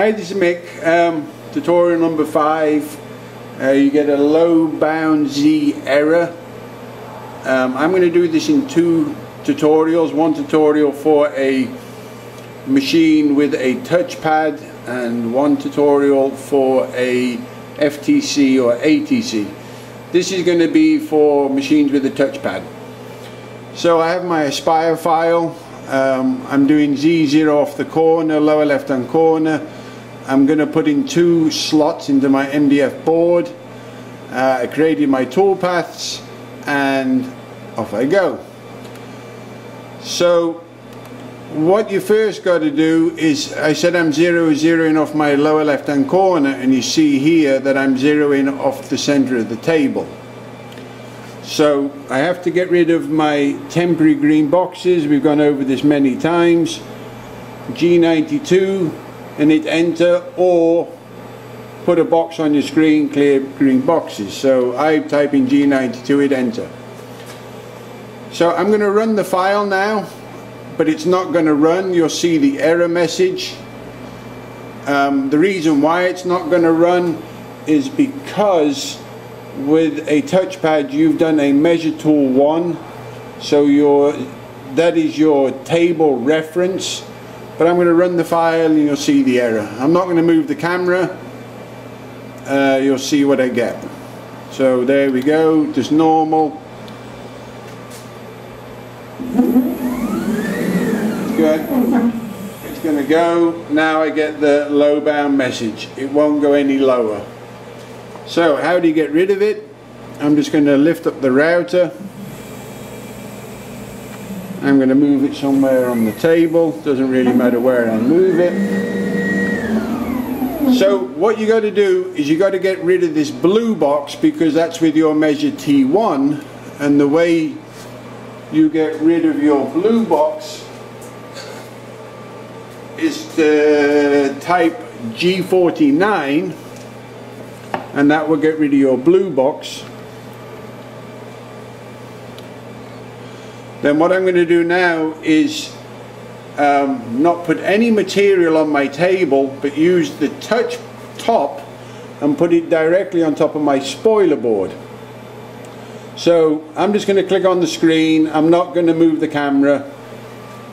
Hi, this is Mick. Um, tutorial number five. Uh, you get a low bound Z error. Um, I'm going to do this in two tutorials. One tutorial for a machine with a touchpad and one tutorial for a FTC or ATC. This is going to be for machines with a touchpad. So I have my Aspire file. Um, I'm doing Z0 off the corner, lower left hand corner. I'm going to put in two slots into my MDF board. Uh, I created my toolpaths and off I go. So what you first got to do is, I said I'm zero zeroing off my lower left hand corner and you see here that I'm zeroing off the center of the table. So I have to get rid of my temporary green boxes, we've gone over this many times. G92 and hit enter or put a box on your screen, clear green boxes. So I type in G92, hit enter. So I'm going to run the file now, but it's not going to run. You'll see the error message. Um, the reason why it's not going to run is because with a touchpad you've done a measure tool 1 so your that is your table reference but I'm going to run the file and you'll see the error. I'm not going to move the camera. Uh, you'll see what I get. So there we go just normal. Good. It's going to go. Now I get the low bound message. It won't go any lower. So how do you get rid of it? I'm just going to lift up the router. I'm going to move it somewhere on the table. Doesn't really matter where I move it. So what you got to do is you got to get rid of this blue box because that's with your measure T1 and the way you get rid of your blue box is to type G49 and that will get rid of your blue box then what I'm going to do now is um, not put any material on my table but use the touch top and put it directly on top of my spoiler board. So I'm just going to click on the screen. I'm not going to move the camera.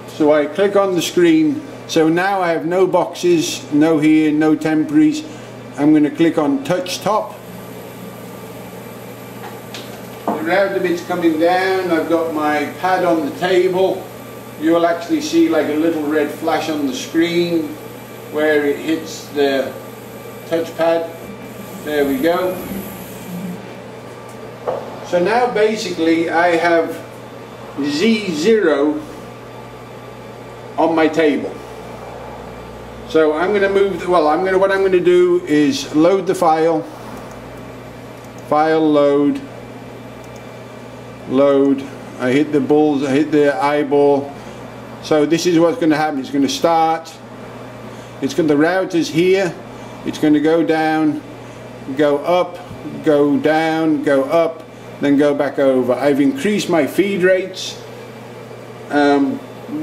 So I click on the screen. So now I have no boxes no here no temporaries. I'm going to click on touch top. The router bit's coming down, I've got my pad on the table. You'll actually see like a little red flash on the screen where it hits the touchpad. There we go. So now basically I have Z0 on my table. So I'm going to move, well I'm going to, what I'm going to do is load the file, file load, load, I hit the balls, I hit the eyeball, so this is what's going to happen, it's going to start, it's going, the router's here, it's going to go down, go up, go down, go up, then go back over. I've increased my feed rates. Um,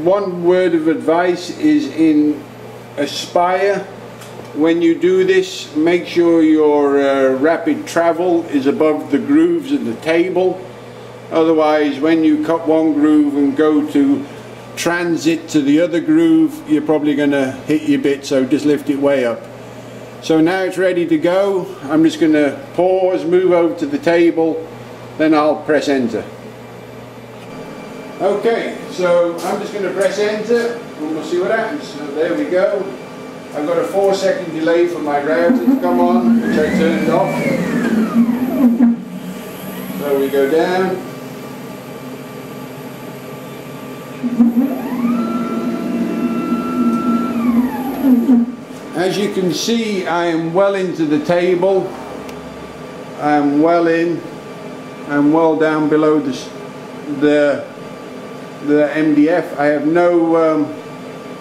one word of advice is in aspire. When you do this make sure your uh, rapid travel is above the grooves of the table otherwise when you cut one groove and go to transit to the other groove you're probably going to hit your bit so just lift it way up so now it's ready to go I'm just going to pause move over to the table then I'll press enter okay so I'm just going to press enter and we'll see what happens. So there we go. I've got a four second delay for my router to come on, which I turned off. So we go down. As you can see, I am well into the table. I am well in. I'm well down below the, the, the MDF. I have no um,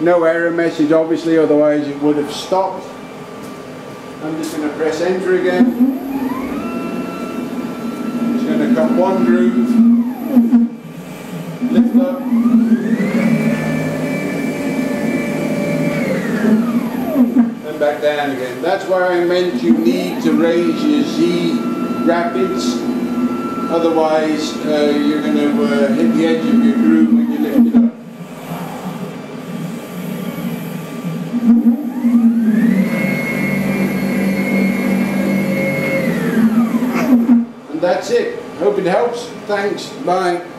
no error message obviously, otherwise it would have stopped. I'm just going to press enter again. Just going to cut one groove, lift up, and back down again. That's why I meant you need to raise your Z rapids. Otherwise, uh, you're going to uh, hit the edge of your groove when you lift it up. And that's it. Hope it helps. Thanks. Bye.